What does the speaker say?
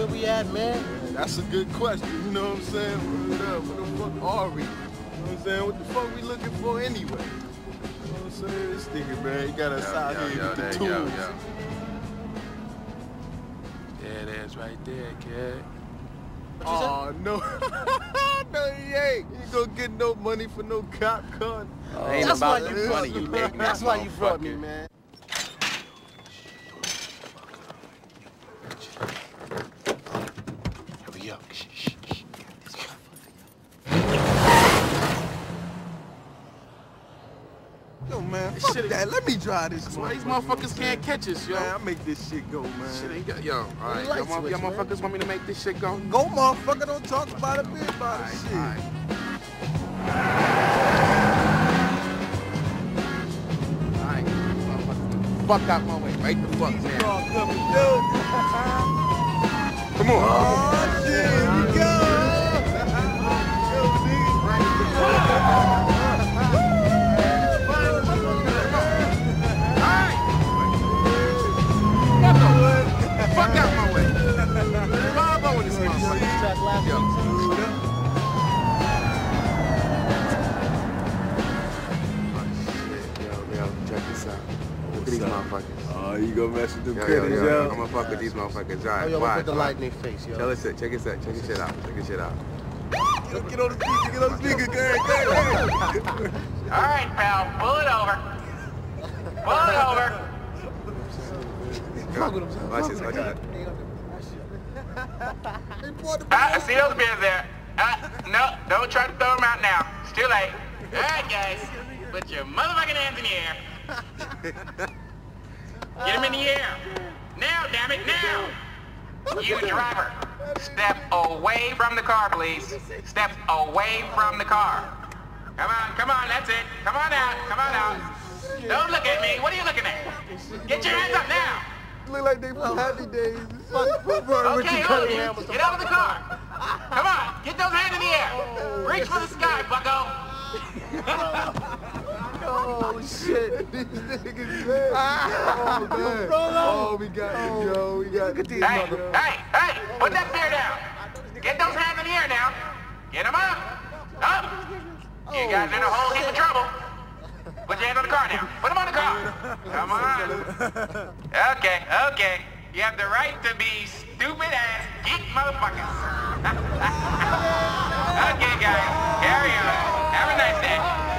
where we at, man? That's a good question, you know what I'm saying? Word up, What the fuck are we? You know what I'm saying? What the fuck we looking for anyway? You know what I'm saying? This nigga, man, he got us Yo, out yo, here yo, with the there, tools. yo, yo. There it is right there, kid. Oh, no. no, he ain't. He ain't gonna get no money for no cop car. Oh, ain't That's about why the you money brought you me, That's why you brought me, man. Man, fuck shit- that. Let me drive this That's why these motherfucker, you know motherfuckers can't catch us, yo. Man, I make this shit go, man. Shit ain't got, yo, all right. Y'all, mo- switch, y'all man. motherfuckers want me to make this shit go? Go, motherfucker. Don't talk about it, be about it, shit. all right. All right, motherfucker. Fuck out my way, right the fuck now. Y'all coming through. Come on. Oh, check this out. Look at these motherfuckers. Oh, you gonna mess with them Yo, yo, critters, yo, yo? I'm gonna fuck with these motherfuckers. All Oh, yo, watch, put the watch. light in their face, yo. Check this out, check this out, check this shit out, check this shit out. Get, get on the speaker, get on the speaker, go ahead, go ahead. All right, pal, pull it over. Pull it over. Watch this, watch this. Ah, I see those beers there. Ah, no, don't try to throw them out now. It's too late. All right, guys, put your motherfucking hands in the air. Get him in the air. Now, damn it, now. You driver, step away from the car, please. Step away from the car. Come on, come on, that's it. Come on out, come on out. Don't look at me. What are you looking at? Get your hands up now. Look like they from Happy Days. Okay, all of you, get out of the car. Come on, get those hands in the air. Reach for the sky, bucko. Oh, shit. These niggas, oh, man. Oh, man. Oh, we got it, yo. We got it. Hey, hey, hey, put that beer down. Get those hands in the air now. Get them up. Up. You guys are in a whole heap of trouble. Put your hands on the car now. Put them on the car. Come on. Okay, okay. You have the right to be stupid ass geek motherfuckers. okay, guys. Carry on. Have a nice day.